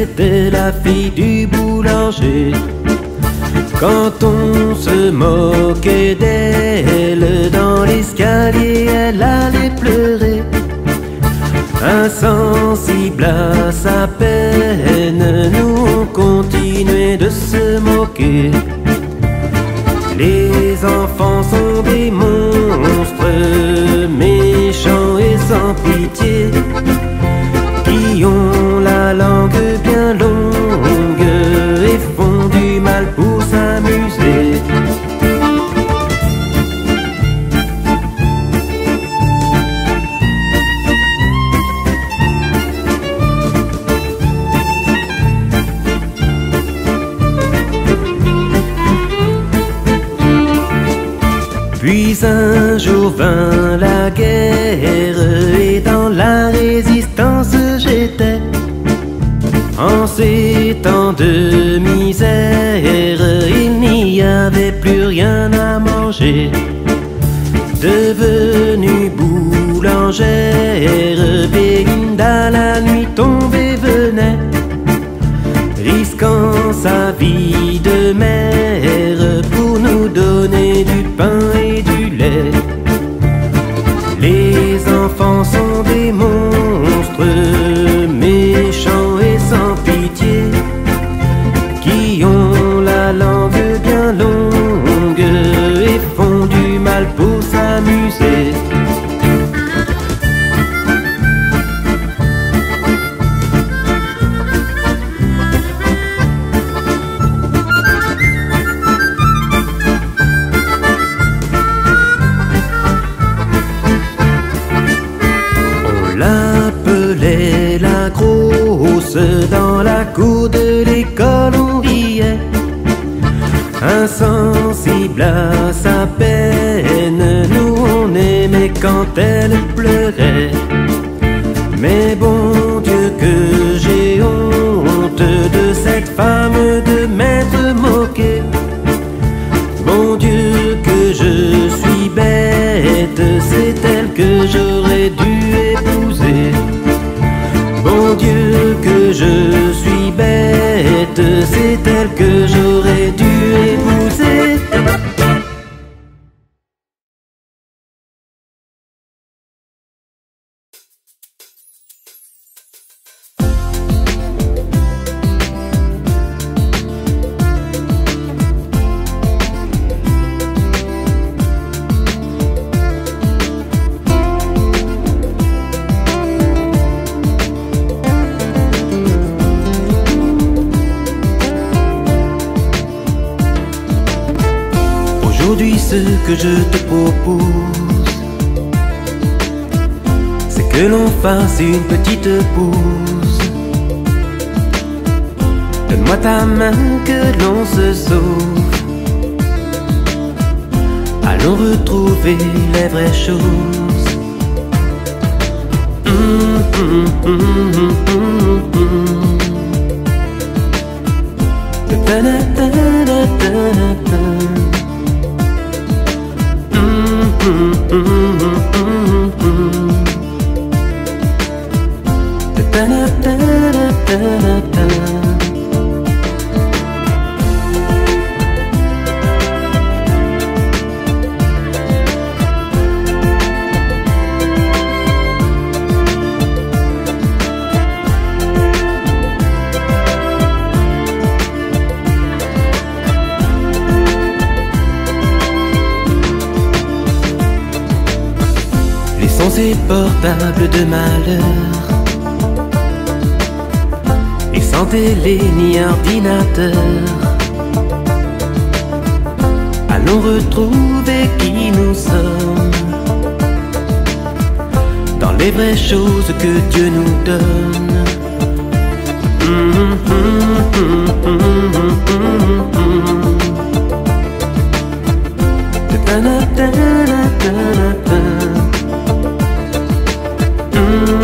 c'était la fille du boulanger. Quand on se moquait d'elle dans l'escalier, elle allait pleurer. Insensible à sa peine, nous on continuait de se moquer. Les enfants sont des monstres Puis un jour vint la guerre et dans la résistance j'étais. En ces temps de dans la cour de l'école on riait. Insensible à sa peine, nous on aimait quand elle pleurait Aujourd'hui, ce que je te propose, c'est que l'on fasse une petite pause. Donne-moi ta main, que l'on se sauve. Allons retrouver les vraies choses. Hum, hum, hum, Ces portables de malheur. Et sans télé ni ordinateur Allons retrouver qui nous sommes. Dans les vraies choses que Dieu nous donne. Hum, hum, Mm-hmm.